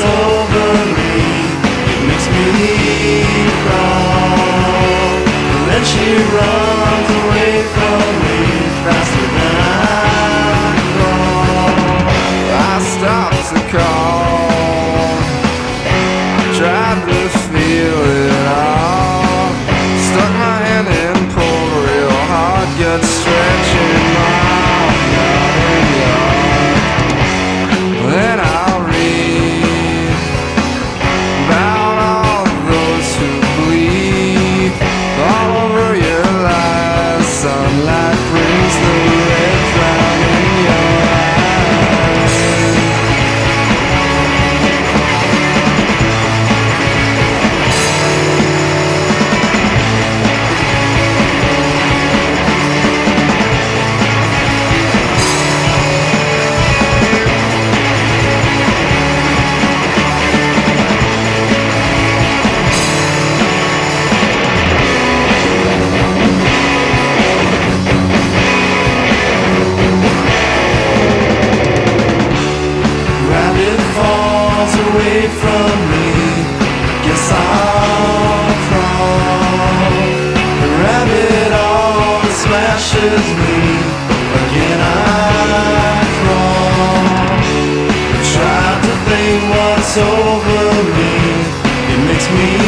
over me, it makes me. And then she runs away from is me Again I crawl? Tried to think what's over me. It makes me